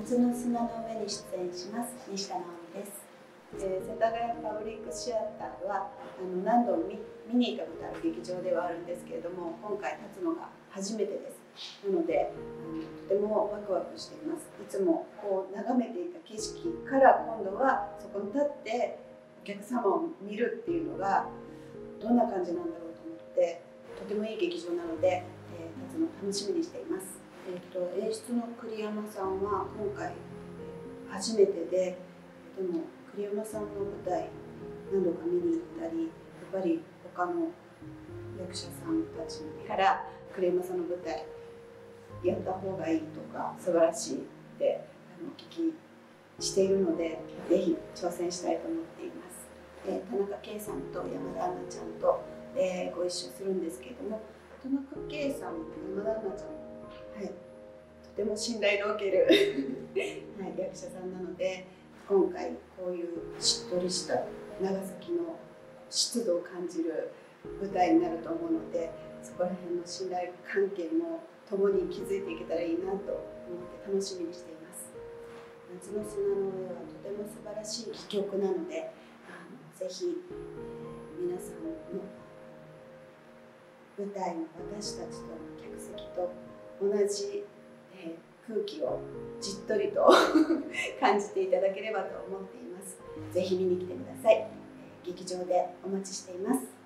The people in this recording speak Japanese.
夏の砂の上に出演します西田直美です、えー、世田谷パブリックシアターはあの何度も見見に行ったことある劇場ではあるんですけれども今回立つのが初めてです。なのであのとてもワクワクしています。いつもこう眺めていた景色から今度はそこに立ってお客様を見るっていうのがどんな感じなんだろうと思ってとてもいい劇場なので、えー、立つのを楽しみにしています。えーと、演出の栗山さんは今回、初めてででも栗山さんの舞台何度か見に行ったりやっぱり他の役者さんたちから栗山さんの舞台やった方がいいとか素晴らしいってあのお聞きしているのでぜひ挑戦したいと思っています。えー、田中圭さんと山田アナちゃんと、えー、ご一緒するんですけれども田中圭さん山田アナちゃん、ても信頼のおける はい、役者さんなので今回こういうしっとりした長崎の湿度を感じる舞台になると思うのでそこら辺の信頼関係も共に築いていけたらいいなと思って楽しみにしています。夏の砂の上はとても素晴らしい戯曲なのであのぜひ、えー、皆さんの舞台の私たちと客席と同じ、空気をじっとりと 感じていただければと思っています。ぜひ見に来てください。劇場でお待ちしています。